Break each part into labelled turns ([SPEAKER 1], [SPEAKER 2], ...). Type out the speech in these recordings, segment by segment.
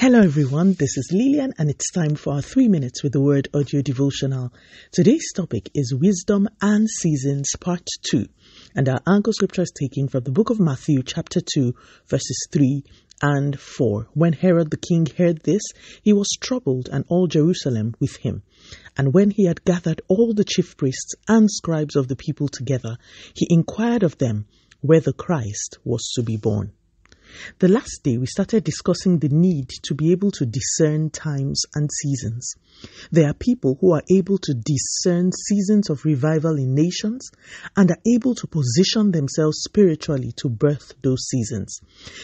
[SPEAKER 1] Hello everyone, this is Lillian and it's time for our 3 minutes with the word audio devotional. Today's topic is wisdom and seasons part 2 and our anchor scripture is taken from the book of Matthew chapter 2 verses 3 and 4. When Herod the king heard this, he was troubled and all Jerusalem with him. And when he had gathered all the chief priests and scribes of the people together, he inquired of them where the Christ was to be born. The last day, we started discussing the need to be able to discern times and seasons. There are people who are able to discern seasons of revival in nations and are able to position themselves spiritually to birth those seasons.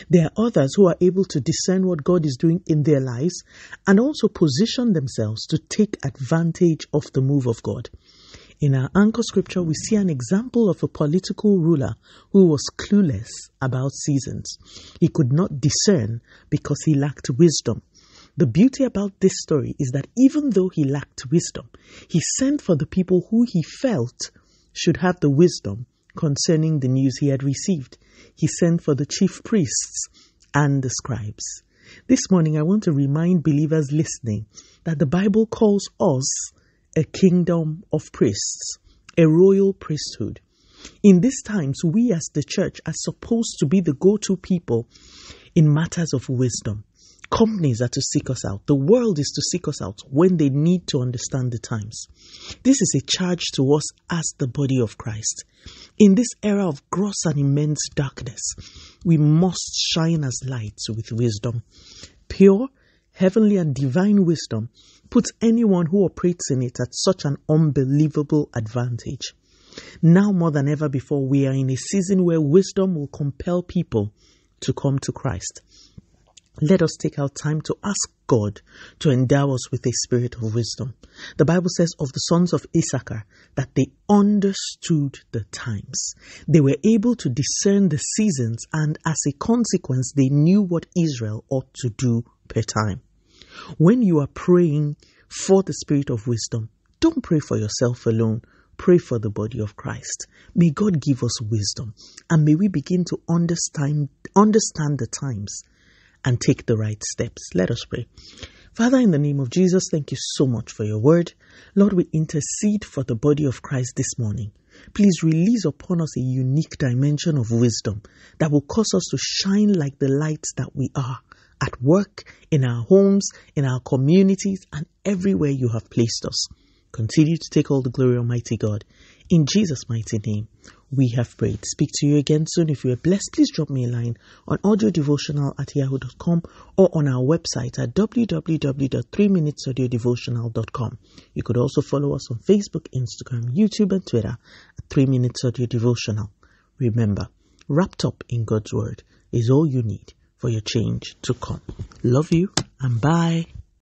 [SPEAKER 1] There are others who are able to discern what God is doing in their lives and also position themselves to take advantage of the move of God. In our anchor scripture, we see an example of a political ruler who was clueless about seasons. He could not discern because he lacked wisdom. The beauty about this story is that even though he lacked wisdom, he sent for the people who he felt should have the wisdom concerning the news he had received. He sent for the chief priests and the scribes. This morning, I want to remind believers listening that the Bible calls us a kingdom of priests, a royal priesthood. In these times, we as the church are supposed to be the go to people in matters of wisdom. Companies are to seek us out. The world is to seek us out when they need to understand the times. This is a charge to us as the body of Christ. In this era of gross and immense darkness, we must shine as lights with wisdom. Pure, heavenly, and divine wisdom puts anyone who operates in it at such an unbelievable advantage. Now more than ever before, we are in a season where wisdom will compel people to come to Christ. Let us take our time to ask God to endow us with a spirit of wisdom. The Bible says of the sons of Issachar that they understood the times. They were able to discern the seasons, and as a consequence, they knew what Israel ought to do per time. When you are praying for the spirit of wisdom, don't pray for yourself alone. Pray for the body of Christ. May God give us wisdom and may we begin to understand, understand the times and take the right steps. Let us pray. Father, in the name of Jesus, thank you so much for your word. Lord, we intercede for the body of Christ this morning. Please release upon us a unique dimension of wisdom that will cause us to shine like the lights that we are at work, in our homes, in our communities, and everywhere you have placed us. Continue to take all the glory, Almighty God. In Jesus' mighty name, we have prayed. Speak to you again soon. If you are blessed, please drop me a line on audiodevotional at yahoo.com or on our website at www.3minutesaudiodevotional.com. You could also follow us on Facebook, Instagram, YouTube, and Twitter at 3 Minutes Audio Devotional. Remember, wrapped up in God's Word is all you need for your change to come. Love you and bye.